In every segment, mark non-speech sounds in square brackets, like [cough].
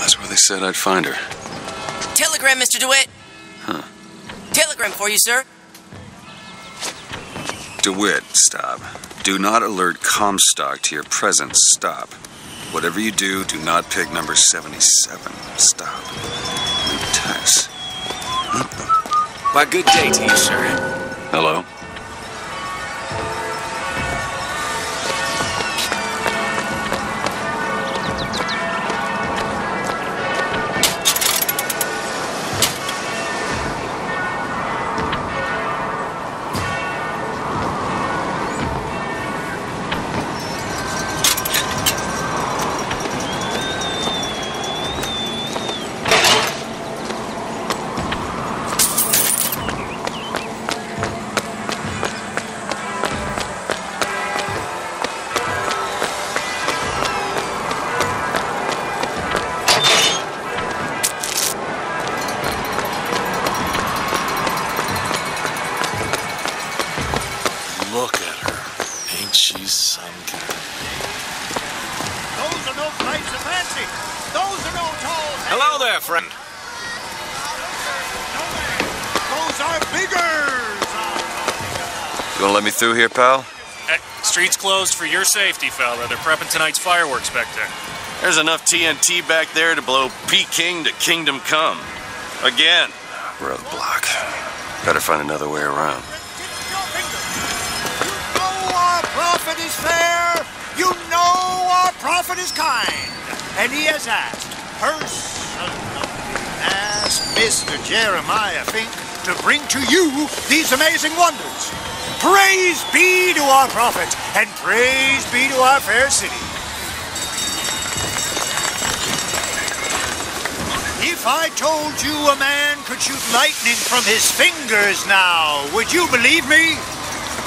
that's where they said I'd find her. Telegram, Mr. DeWitt. Huh. Telegram for you, sir. DeWitt, stop. Do not alert Comstock to your presence. Stop. Whatever you do, do not pick number 77. Stop. New text. Why, good day to you, sir. Hello? You wanna let me through here, pal? Hey, street's closed for your safety, fella. They're prepping tonight's fireworks back there. There's enough TNT back there to blow Peking to Kingdom Come. Again. Roadblock. Better find another way around. You know our prophet is fair. You know our prophet is kind. And he has asked, personally asked Mr. Jeremiah Fink to bring to you these amazing wonders. Praise be to our prophet, and praise be to our fair city. If I told you a man could shoot lightning from his fingers now, would you believe me?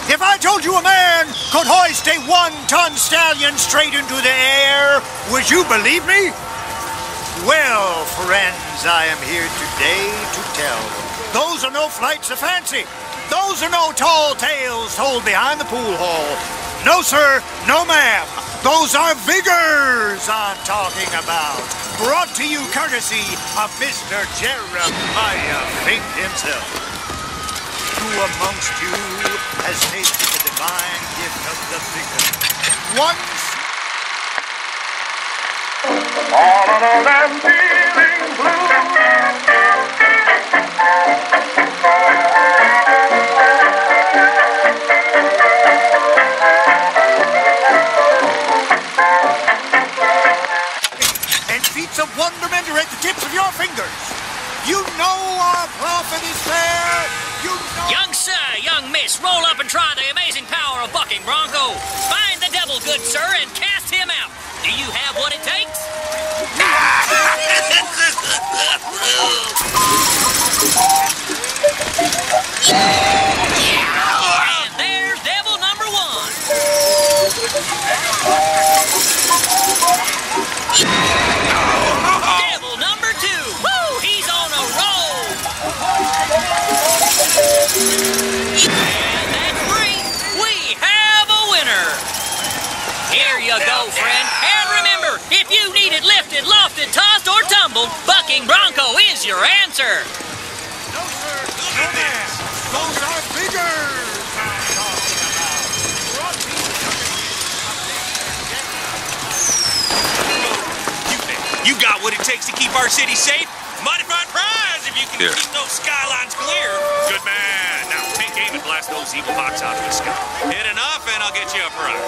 If I told you a man could hoist a one-ton stallion straight into the air, would you believe me? Well, friends, I am here today to tell. Those are no flights of fancy. Those are no tall tales told behind the pool hall. No, sir, no, ma'am. Those are vigors I'm talking about. Brought to you courtesy of Mr. Jeremiah Fink himself. Who amongst you has tasted the divine gift of the vigor? Once All alone and feeling wonderment are at the tips of your fingers. You know our prophet is fair. You know. Young sir, young miss, roll up and try the amazing power of bucking bronco. Find the devil, good sir, and cast him out. Do you have what it takes? [laughs] Here you go, friend. And remember, if you need it lifted, lofted, tossed, or tumbled, bucking bronco is your answer. No, sir. No, ma'am. Those are vigors I'm talking about. Brought to you You got what it takes to keep our city safe? Mighty fine prize if you can Here. keep those skylines clear. Good man. Now take aim and blast those evil hawks out of the sky. Hit enough and I'll get you a prize.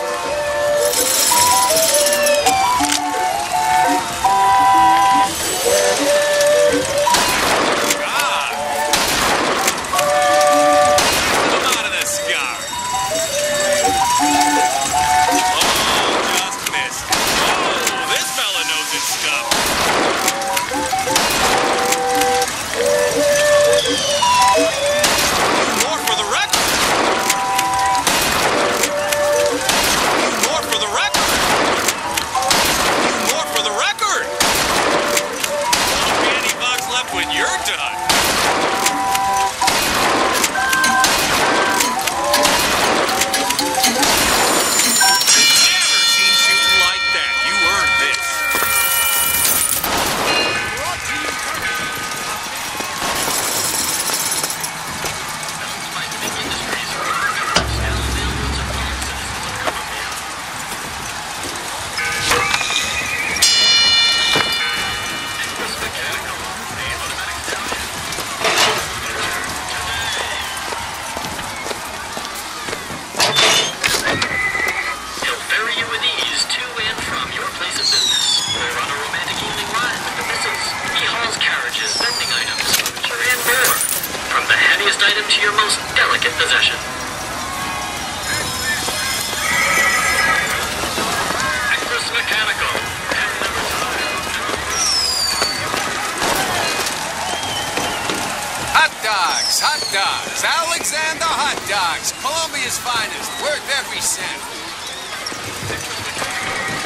Dogs, Alexander hot dogs, Columbia's finest, worth every cent.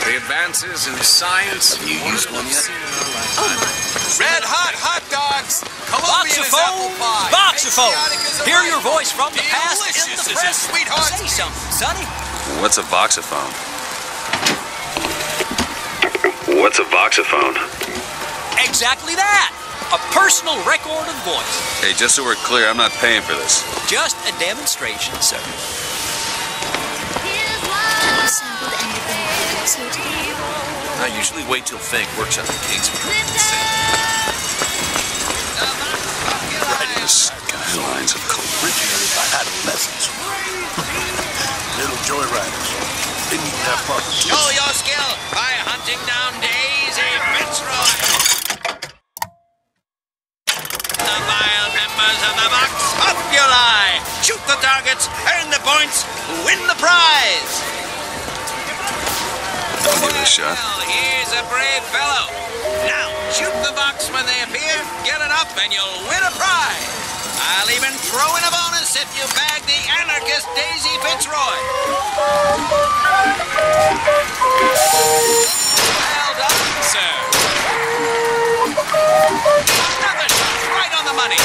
The advances in science. Have you used one yet? Oh, Red hot hot dogs, Columbian is apple Voxophone! pie. Voxophone! Patriotic as a Hear your voice from the past in Delicious the present. sweetheart. Say something, Sonny. What's a voxophone? What's a voxophone? Exactly that. A personal record of voice. Hey, just so we're clear, I'm not paying for this. Just a demonstration, sir. I usually wait till Fink works out the kinks. Right in the skylines of Columbia. Originated by adolescents. [laughs] Little joyriders. Didn't have proper Show your skill by hunting down Daisy Vox Populi. Shoot the targets, earn the points, win the prize. I'll give it a shot. Well, he's a brave fellow. Now, shoot the Vox when they appear, get it up, and you'll win a prize. I'll even throw in a bonus if you bag the anarchist Daisy Fitzroy. Well done, sir. The money.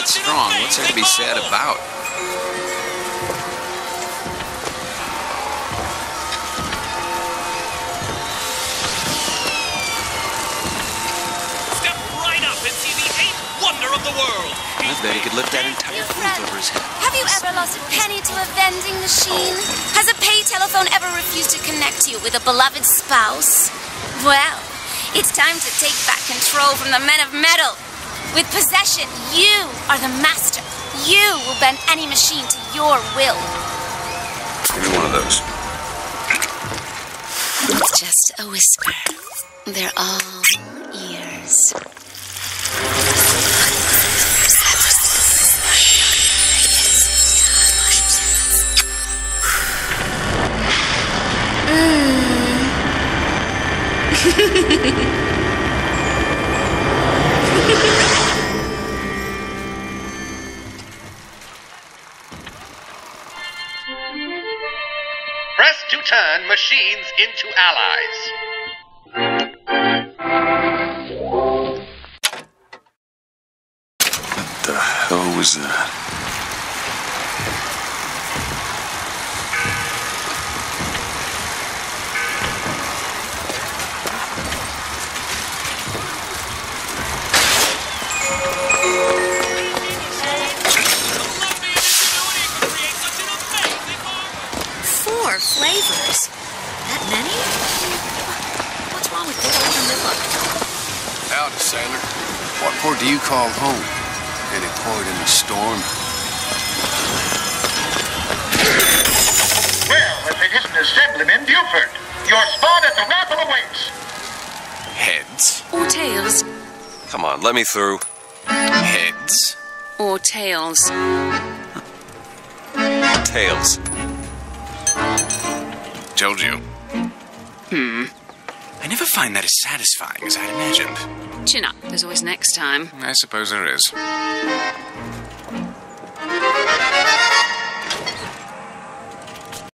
Could create And that's strong. What's there to be amazing sad about? Step right up and see the eighth wonder of the world. I bet he could lift that entire booth over his head. Have you ever lost a penny to a vending machine? Has a pay telephone ever refused to connect you with a beloved spouse? Well, it's time to take back control from the men of metal. With possession, you are the master. You will bend any machine to your will. Give me one of those. It's just a whisper. They're all ears. [laughs] Press to turn machines into allies. What the hell was that? Howdy, sailor. What port do you call home? Any port in a storm? Well, if it isn't Assemblyman Buford, your spot at the raffle awaits. Heads. Or tails. Come on, let me through. Heads. Or tails. Tails. Told you. Hmm. I never find that as satisfying as I'd imagined. Chin up. There's always next time. I suppose there is.